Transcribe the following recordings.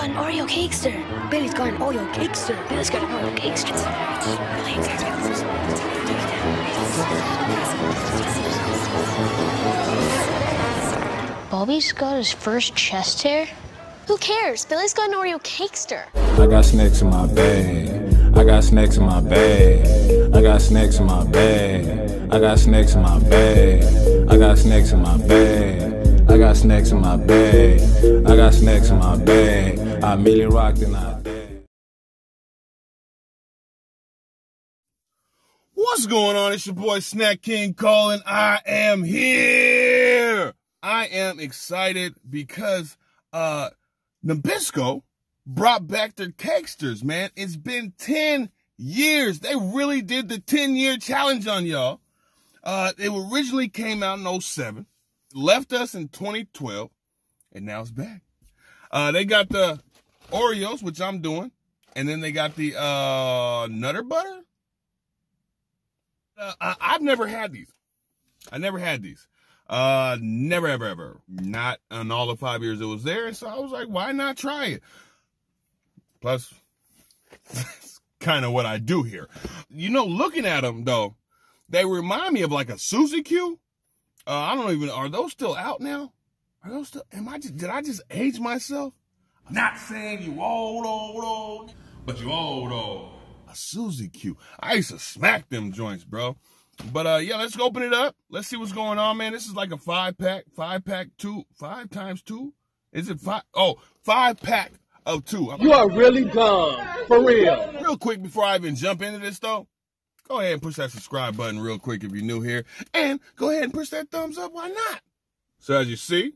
got an Oreo cakester. Billy's got an Oreo cakester. Billy's got an Oreo cakester. Bobby's got his first chest hair? Who cares? Billy's got an Oreo cakester. I got snacks in my bag. I got snacks in my bag. I got snacks in my bag. I got snacks in my bag. I got snacks in my bag. I got snacks in my bag. I got snacks in my bag. I merely rocked and I. What's going on? It's your boy Snack King calling. I am here. I am excited because uh Nabisco brought back their cakesters, man. It's been 10 years. They really did the 10 year challenge on y'all. Uh, it originally came out in 07, left us in 2012, and now it's back. Uh, they got the Oreos, which I'm doing, and then they got the uh, Nutter Butter. Uh, I, I've never had these. I never had these. Uh, never, ever, ever. Not in all the five years it was there. So I was like, why not try it? Plus, that's kind of what I do here. You know, looking at them though, they remind me of like a Suzy Q. Uh, I don't even, are those still out now? Are those still, am I just, did I just age myself? Not saying you old, old, old, but you old, old. A Suzy Q. I used to smack them joints, bro. But uh yeah, let's open it up. Let's see what's going on, man. This is like a five pack, five pack two, five times two. Is it five? Oh, five pack of two. You are really dumb. For real. Real quick before I even jump into this though, go ahead and push that subscribe button real quick if you're new here. And go ahead and push that thumbs up. Why not? So as you see,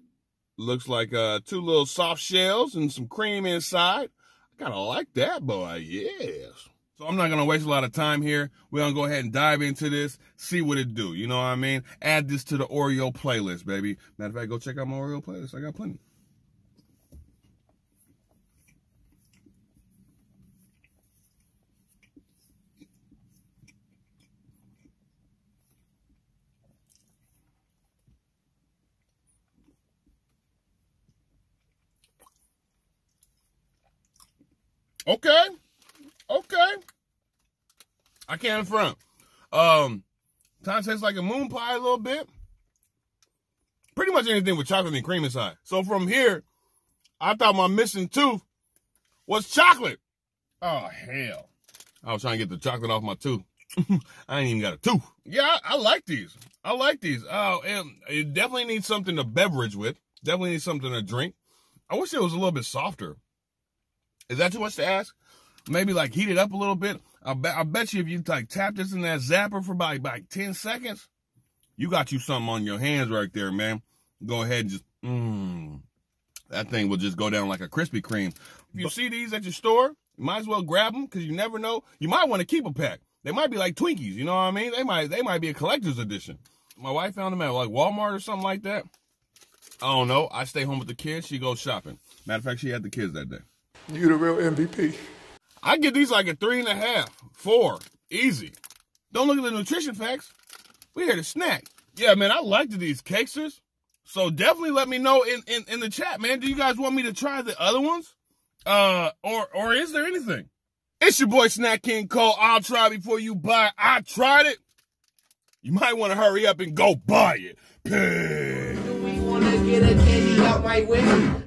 looks like uh two little soft shells and some cream inside. I kinda like that boy, yes. So I'm not gonna waste a lot of time here. We're gonna go ahead and dive into this, see what it do. You know what I mean? Add this to the Oreo playlist, baby. Matter of fact, go check out my Oreo playlist. I got plenty. Okay. Okay. I can't front. Um, kind of tastes like a moon pie a little bit. Pretty much anything with chocolate and cream inside. So from here, I thought my missing tooth was chocolate. Oh, hell. I was trying to get the chocolate off my tooth. I ain't even got a tooth. Yeah, I, I like these. I like these. Oh, and it definitely needs something to beverage with. Definitely needs something to drink. I wish it was a little bit softer. Is that too much to ask? maybe like heat it up a little bit. I bet, I bet you if you like tap this in that zapper for about like 10 seconds, you got you something on your hands right there, man. Go ahead and just, mmm. That thing will just go down like a Krispy Kreme. If you see these at your store, you might as well grab them because you never know. You might want to keep a pack. They might be like Twinkies, you know what I mean? They might they might be a collector's edition. My wife found them at like Walmart or something like that. I don't know. I stay home with the kids. She goes shopping. Matter of fact, she had the kids that day. You the real MVP. I get these like a three and a half, four, easy. Don't look at the nutrition facts. We here to snack. Yeah, man, I liked these cakesters. So definitely let me know in, in, in the chat, man. Do you guys want me to try the other ones? Uh, or, or is there anything? It's your boy Snack King Cole. I'll try before you buy. I tried it. You might want to hurry up and go buy it. Peace get a candy out my way.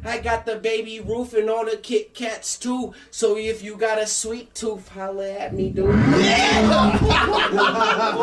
I got the Baby Ruth and all the Kit Kats too. So if you got a sweet tooth, holla at me, dude. Yeah!